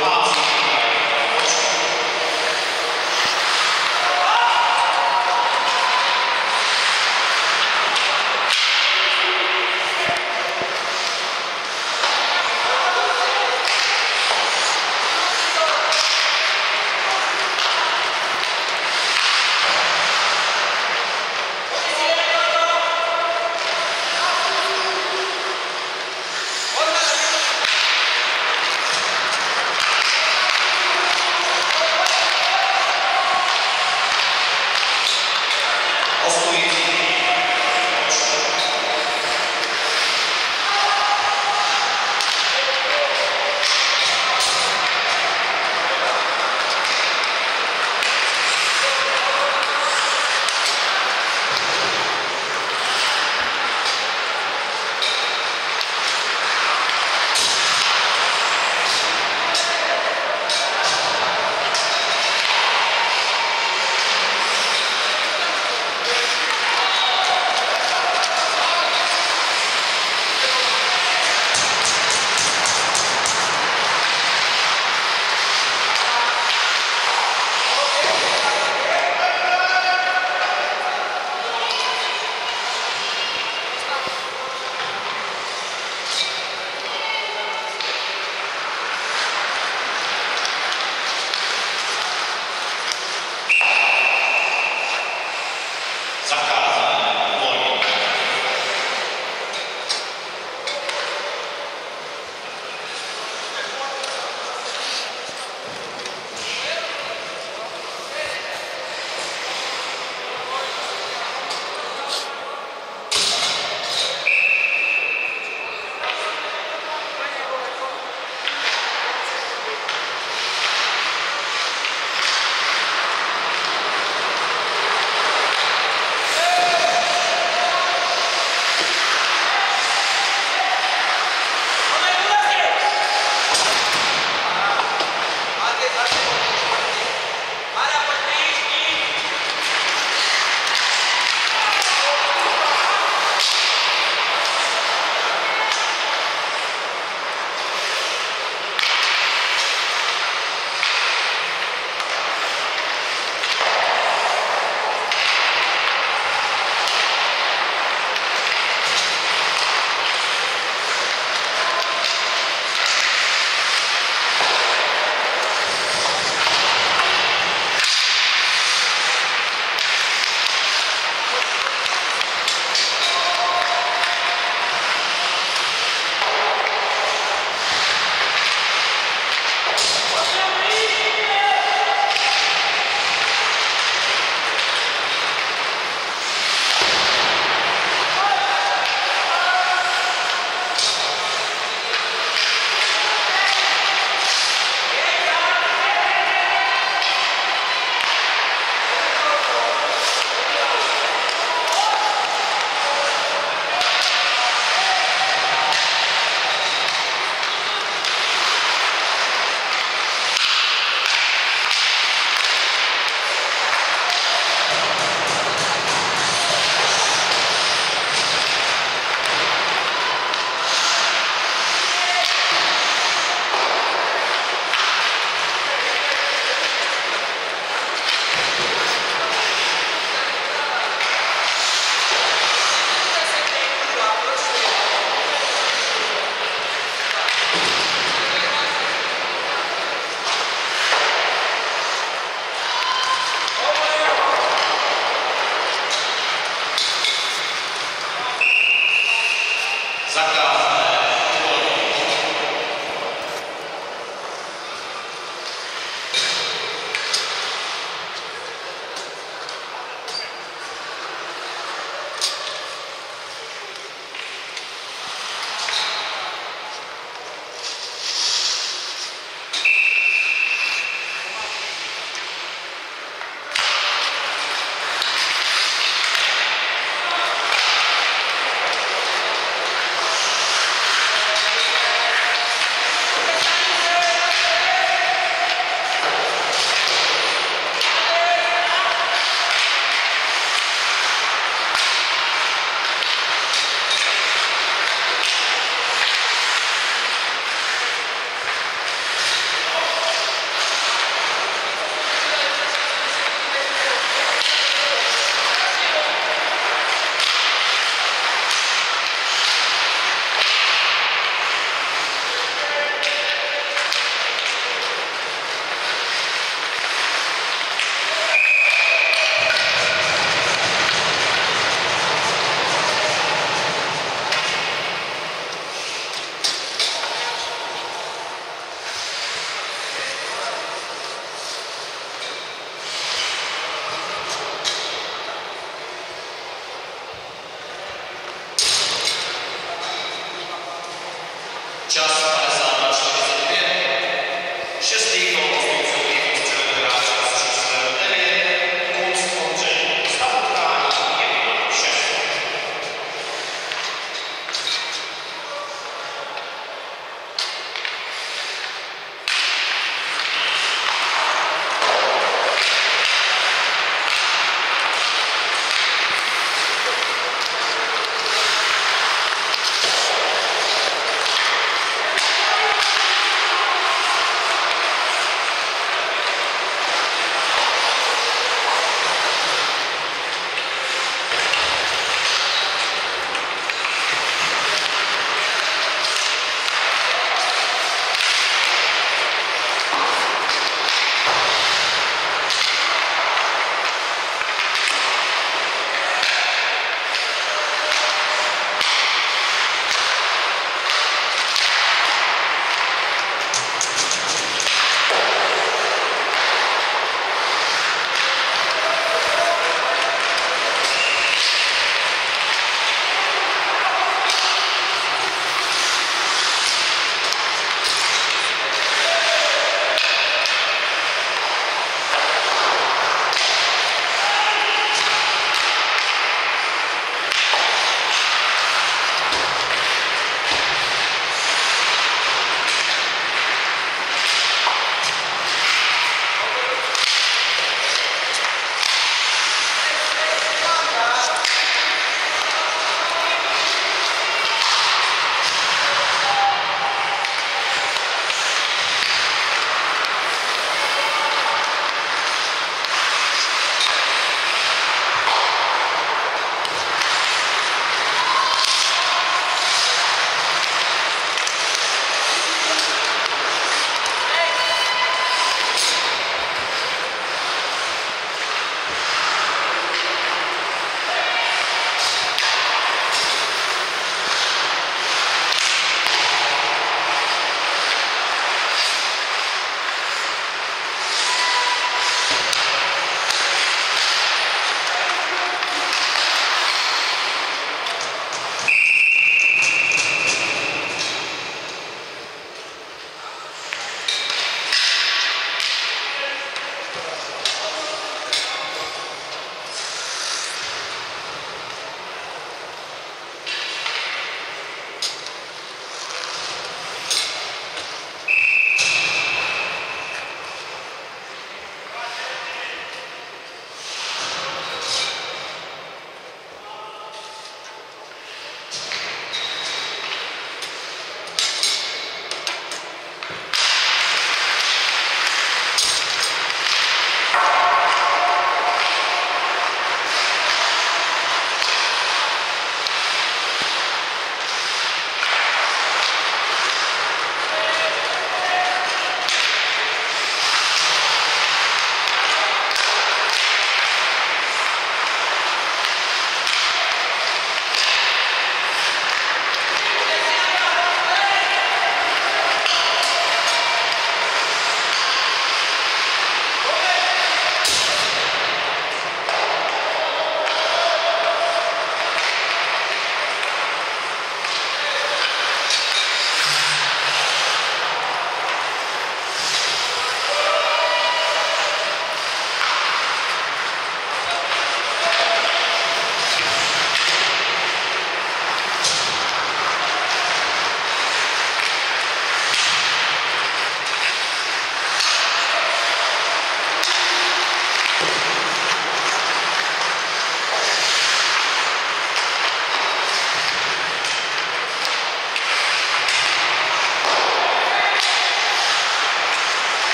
Wow.